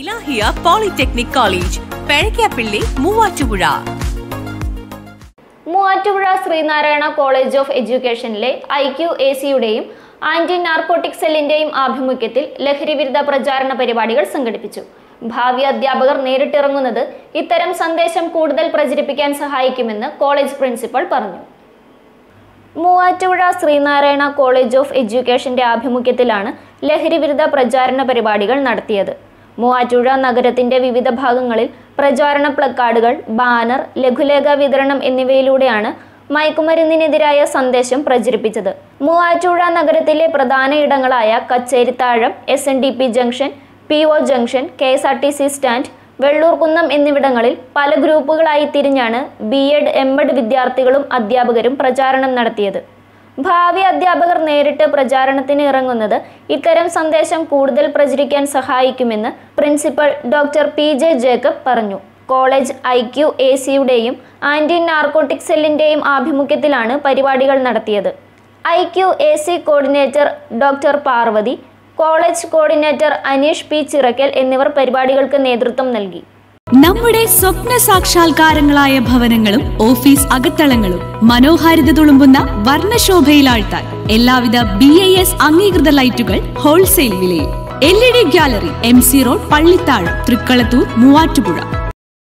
Ilahia polytechnic college Pazhakkappilly Muvattupuzha. Muvattupuzha Sreenarayana college of എഡ്യൂക്കേഷനിലെ I Q A സിയുടെയും anti narcotic സെല്ലിന്റെയും ആഭിമുഖ്യത്തിൽ ലഹരിവിരുദ്ധ പ്രചാരണ പരിപാടികൾ സംഘടിപ്പിച്ചു. ഭാവി അധ്യാപകർ നേരിട്ടിറങ്ങുന്നത് ഇത്തരം സന്ദേശം കൂടുതൽ പ്രചരിപ്പിക്കാൻ സഹായിക്കുമെന്ന് കോളേജ് പ്രിൻസിപ്പൽ പറഞ്ഞു. മൂവാറ്റുപുഴ ശ്രീനാരായണ കോളേജ് ഓഫ് എഡ്യൂക്കേഷന്റെ ആഭിമുഖ്യത്തിലാണ് ലഹരിവിരുദ്ധ പ്രചാരണ പരിപാടികൾ നടത്തിയത്. മൂവാറ്റുപുഴ നഗരത്തിന്റെ വിവിധ ഭാഗങ്ങളിൽ പ്രചാരണ പ്ലക്കാർഡുകൾ ബാനർ ലഘുലേഖ വിതരണം എന്നിവയിലൂടെയാണ് മയക്കുമരുന്നിനെതിരായ സന്ദേശം പ്രചരിപ്പിച്ചത്. മൂവാറ്റുപുഴ നഗരത്തിലെ പ്രധാന ഇടങ്ങളായ Kacherithazham S N D P junction P O junction K S R T C stand Vellurkunnam എന്നിവിടങ്ങളിൽ പല ഗ്രൂപ്പുകളായി തിരിഞ്ഞാണ് ബി എഡ് എം എഡ് വിദ്യാർത്ഥികളും അധ്യാപകരും പ്രചാരണം നടത്തിയത്. ഭാവി അധ്യാപകർ നേരിട്ട് പ്രചാരണത്തിന് ഇറങ്ങുന്നത് ഇത്തരം സന്ദേശം കൂടുതൽ പ്രചരിക്കാൻ സഹായിക്കുമെന്ന് principal doctor P J Jacob പറഞ്ഞു. കോളേജ് ഐ ക്യു എ സിയുടെയും ആന്റി നാർക്കോട്ടിക് സെല്ലിന്റെയും ആഭിമുഖ്യത്തിലാണ് പരിപാടികൾ നടത്തിയത്. I Q A C coordinator doctor Parvathy college coordinator Aneesh P Chirakkal എന്നിവർ പരിപാടികൾക്ക് നേതൃത്വം നൽകി. നമ്മുടെ സ്വപ്ന സാക്ഷാത്കാരങ്ങളായ ഭവനങ്ങളും ഓഫീസ് അകത്തളങ്ങളും മനോഹാരിത തുളുമ്പുന്ന വർണശോഭയിലാഴ്ത്താൻ എല്ലാവിധ ബി ഐ എസ് അംഗീകൃത ലൈറ്റുകൾ ഹോൾസെയിൽ വിലയിൽ. L E D gallery M C road Pallithazham Thrikkalathoor Muvattupuzha.